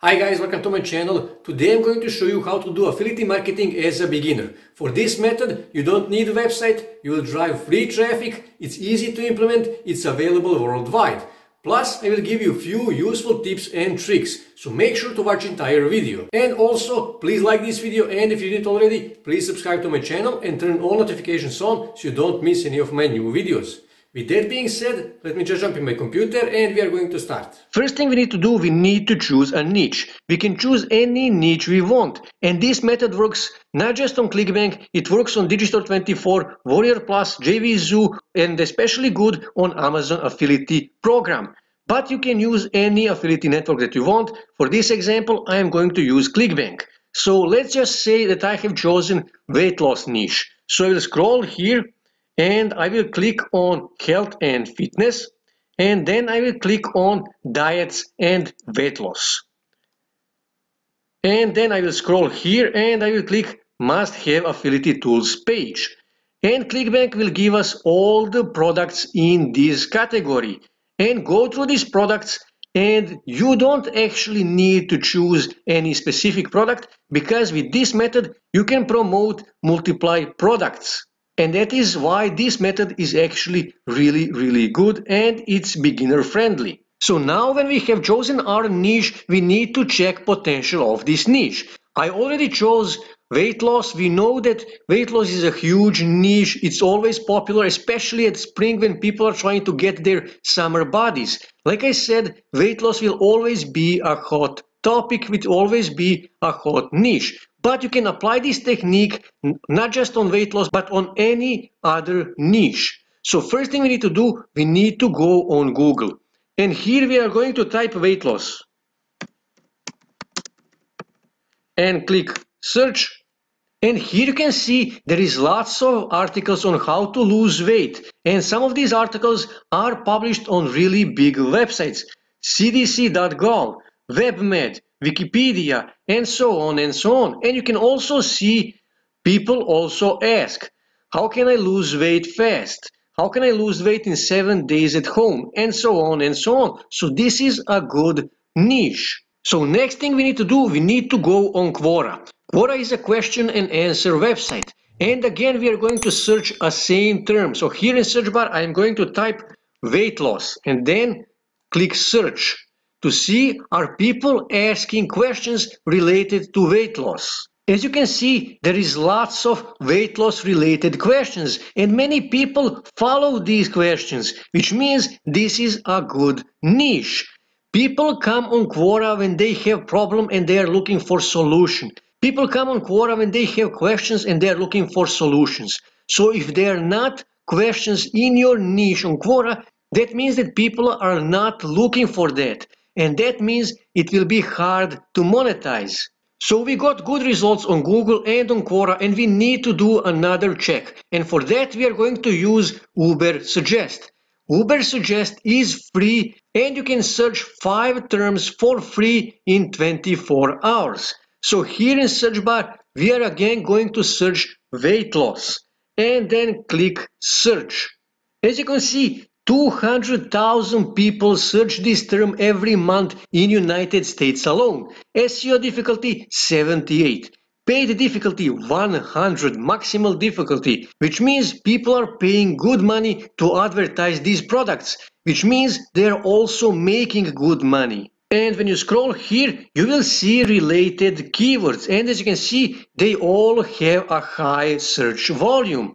Hi guys, welcome to my channel. Today I'm going to show you how to do affiliate marketing as a beginner. For this method, you don't need a website, you will drive free traffic, it's easy to implement, it's available worldwide. Plus, I will give you a few useful tips and tricks, so make sure to watch entire video. And also, please like this video and if you didn't already, please subscribe to my channel and turn all notifications on so you don't miss any of my new videos. With that being said, let me just jump in my computer and we are going to start. First thing we need to do, we need to choose a niche. We can choose any niche we want. And this method works not just on ClickBank, it works on Digistore24, Warrior Plus, JVZoo, and especially good on Amazon Affiliate Program. But you can use any affiliate network that you want. For this example, I am going to use ClickBank. So let's just say that I have chosen weight loss niche. So I will scroll here and I will click on health and fitness and then I will click on diets and weight loss. And then I will scroll here and I will click must have affiliate tools page. And ClickBank will give us all the products in this category. And go through these products and you don't actually need to choose any specific product because with this method you can promote multiply products and that is why this method is actually really, really good and it's beginner friendly. So now when we have chosen our niche, we need to check potential of this niche. I already chose weight loss. We know that weight loss is a huge niche. It's always popular, especially at spring when people are trying to get their summer bodies. Like I said, weight loss will always be a hot topic, will always be a hot niche. But you can apply this technique not just on weight loss, but on any other niche. So first thing we need to do, we need to go on Google. And here we are going to type weight loss. And click search. And here you can see there is lots of articles on how to lose weight. And some of these articles are published on really big websites. CDC.gov, WebMD, Wikipedia, and so on and so on. And you can also see people also ask, how can I lose weight fast? How can I lose weight in seven days at home? And so on and so on. So this is a good niche. So next thing we need to do, we need to go on Quora. Quora is a question and answer website. And again, we are going to search a same term. So here in search bar, I am going to type weight loss and then click search to see are people asking questions related to weight loss. As you can see, there is lots of weight loss related questions and many people follow these questions, which means this is a good niche. People come on Quora when they have problem and they are looking for solution. People come on Quora when they have questions and they are looking for solutions. So if they are not questions in your niche on Quora, that means that people are not looking for that and that means it will be hard to monetize. So we got good results on Google and on Quora and we need to do another check. And for that we are going to use Ubersuggest. Uber Suggest is free and you can search 5 terms for free in 24 hours. So here in search bar we are again going to search weight loss and then click search. As you can see 200,000 people search this term every month in United States alone. SEO difficulty 78. Paid difficulty 100 maximal difficulty, which means people are paying good money to advertise these products, which means they're also making good money. And when you scroll here, you will see related keywords. And as you can see, they all have a high search volume.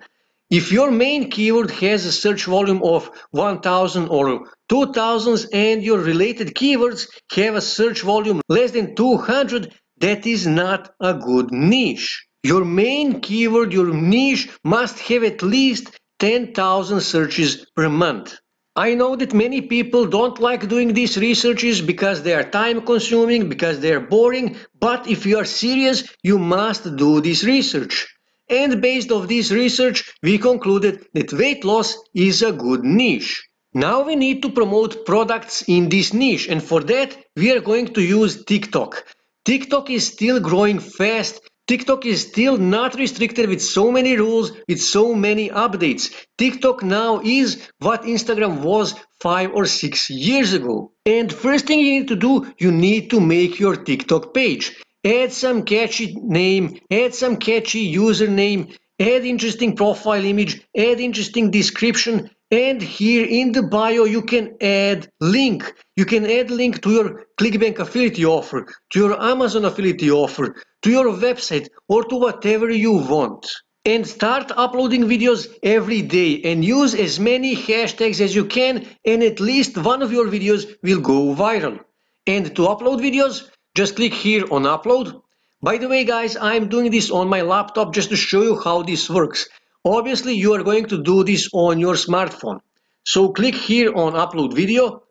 If your main keyword has a search volume of 1000 or 2000 and your related keywords have a search volume less than 200, that is not a good niche. Your main keyword, your niche must have at least 10,000 searches per month. I know that many people don't like doing these researches because they are time consuming, because they are boring, but if you are serious, you must do this research. And based on this research, we concluded that weight loss is a good niche. Now we need to promote products in this niche and for that we are going to use TikTok. TikTok is still growing fast. TikTok is still not restricted with so many rules, with so many updates. TikTok now is what Instagram was five or six years ago. And first thing you need to do, you need to make your TikTok page. Add some catchy name, add some catchy username, add interesting profile image, add interesting description, and here in the bio you can add link. You can add link to your ClickBank affiliate offer, to your Amazon affiliate offer, to your website, or to whatever you want. And start uploading videos every day and use as many hashtags as you can and at least one of your videos will go viral. And to upload videos, just click here on upload by the way guys, I'm doing this on my laptop just to show you how this works. Obviously you are going to do this on your smartphone. So click here on upload video.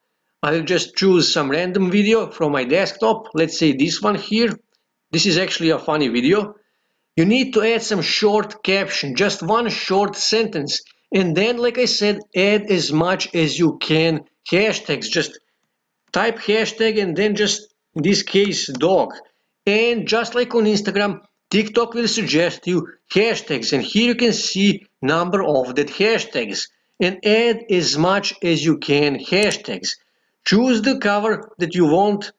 I'll just choose some random video from my desktop. Let's say this one here. This is actually a funny video. You need to add some short caption, just one short sentence. And then, like I said, add as much as you can hashtags. Just type hashtag and then just, in this case, dog. And just like on Instagram, TikTok will suggest you hashtags and here you can see number of that hashtags and add as much as you can hashtags. Choose the cover that you want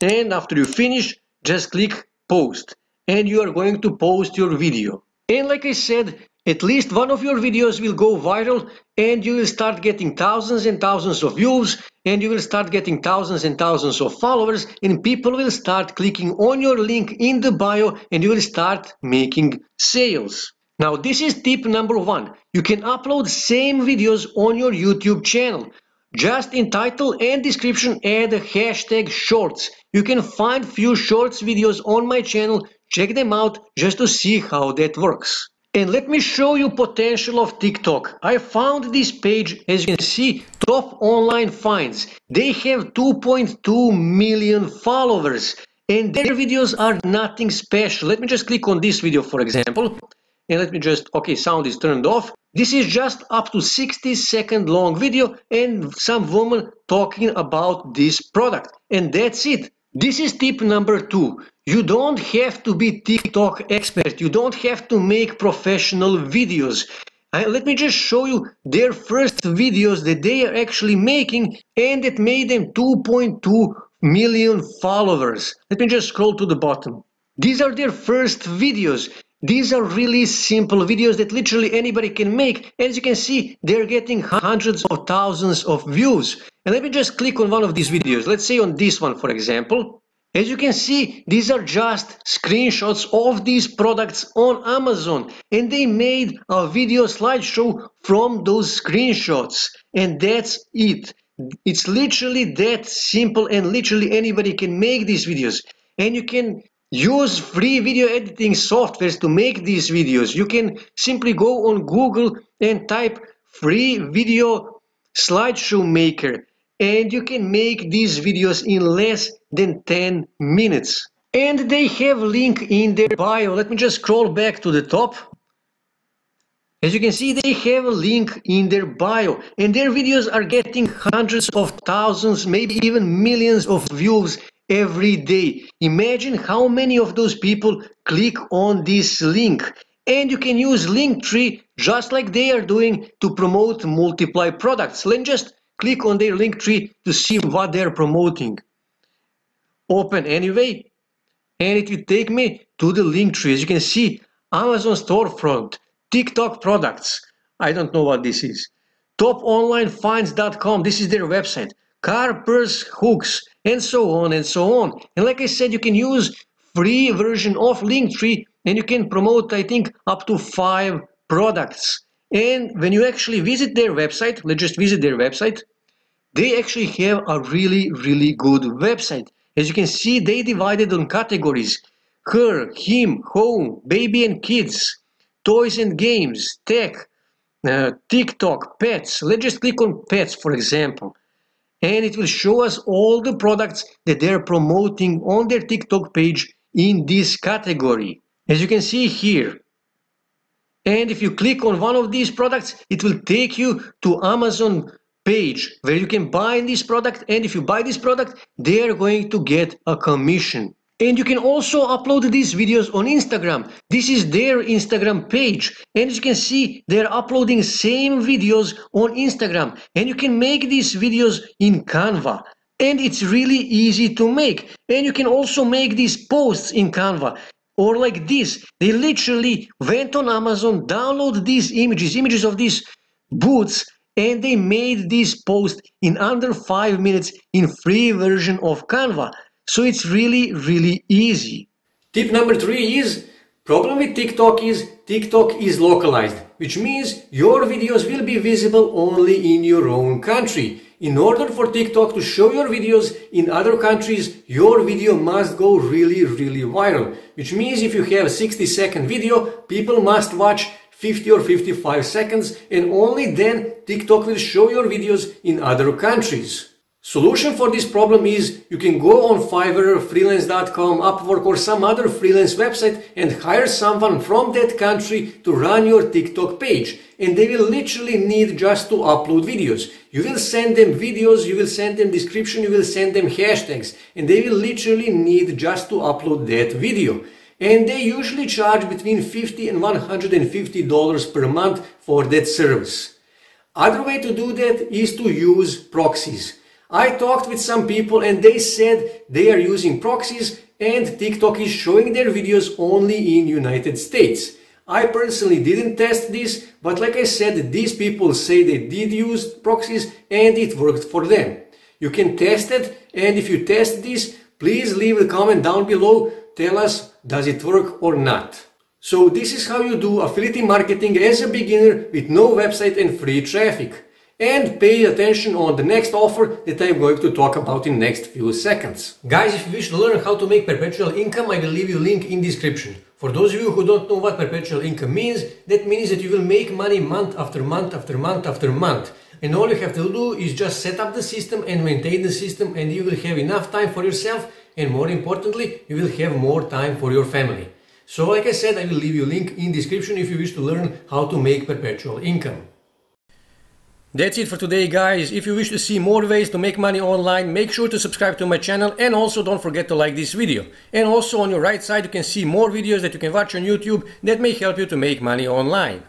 and after you finish, just click post and you are going to post your video. And like I said, at least one of your videos will go viral and you will start getting thousands and thousands of views and you will start getting thousands and thousands of followers and people will start clicking on your link in the bio and you will start making sales. Now this is tip number one. You can upload same videos on your YouTube channel. Just in title and description add hashtag shorts. You can find few shorts videos on my channel. Check them out just to see how that works. And let me show you potential of TikTok. I found this page, as you can see, top online finds. They have 2.2 million followers and their videos are nothing special. Let me just click on this video, for example, and let me just, okay, sound is turned off. This is just up to 60 second long video and some woman talking about this product. And that's it. This is tip number two. You don't have to be TikTok expert. You don't have to make professional videos. Uh, let me just show you their first videos that they are actually making and it made them 2.2 million followers. Let me just scroll to the bottom. These are their first videos. These are really simple videos that literally anybody can make. As you can see, they're getting hundreds of thousands of views. And let me just click on one of these videos. Let's say on this one, for example. As you can see, these are just screenshots of these products on Amazon and they made a video slideshow from those screenshots and that's it. It's literally that simple and literally anybody can make these videos and you can use free video editing softwares to make these videos. You can simply go on Google and type free video slideshow maker and you can make these videos in less than 10 minutes. And they have a link in their bio. Let me just scroll back to the top. As you can see, they have a link in their bio and their videos are getting hundreds of thousands, maybe even millions of views every day. Imagine how many of those people click on this link. And you can use Linktree just like they are doing to promote multiply products. Let's just click on their Linktree to see what they're promoting. Open anyway, and it will take me to the Linktree. As you can see, Amazon storefront, TikTok products. I don't know what this is. Toponlinefinds.com, this is their website. Car purse hooks, and so on and so on. And like I said, you can use free version of Linktree and you can promote, I think, up to five products. And when you actually visit their website, let's just visit their website, they actually have a really, really good website. As you can see, they divided on categories. Her, him, home, baby and kids, toys and games, tech, uh, TikTok, pets. Let's just click on pets, for example. And it will show us all the products that they're promoting on their TikTok page in this category. As you can see here, and if you click on one of these products, it will take you to Amazon page where you can buy this product. And if you buy this product, they are going to get a commission. And you can also upload these videos on Instagram. This is their Instagram page. And you can see, they're uploading same videos on Instagram. And you can make these videos in Canva. And it's really easy to make. And you can also make these posts in Canva. Or like this, they literally went on Amazon, download these images, images of these boots, and they made this post in under five minutes in free version of Canva. So it's really, really easy. Tip number three is problem with TikTok is TikTok is localized, which means your videos will be visible only in your own country. In order for TikTok to show your videos in other countries, your video must go really, really viral. Which means if you have a 60 second video, people must watch 50 or 55 seconds and only then TikTok will show your videos in other countries. Solution for this problem is you can go on Fiverr, freelance.com, Upwork or some other freelance website and hire someone from that country to run your TikTok page and they will literally need just to upload videos. You will send them videos, you will send them description, you will send them hashtags and they will literally need just to upload that video. And they usually charge between 50 and 150 dollars per month for that service. Other way to do that is to use proxies. I talked with some people and they said they are using proxies and TikTok is showing their videos only in United States. I personally didn't test this, but like I said, these people say they did use proxies and it worked for them. You can test it and if you test this, please leave a comment down below, tell us does it work or not. So this is how you do affiliate marketing as a beginner with no website and free traffic and pay attention on the next offer that I'm going to talk about in next few seconds. Guys, if you wish to learn how to make perpetual income, I will leave you link in description. For those of you who don't know what perpetual income means, that means that you will make money month after month after month after month. And all you have to do is just set up the system and maintain the system and you will have enough time for yourself and more importantly, you will have more time for your family. So like I said, I will leave you a link in description if you wish to learn how to make perpetual income. That's it for today guys. If you wish to see more ways to make money online, make sure to subscribe to my channel and also don't forget to like this video. And also on your right side you can see more videos that you can watch on YouTube that may help you to make money online.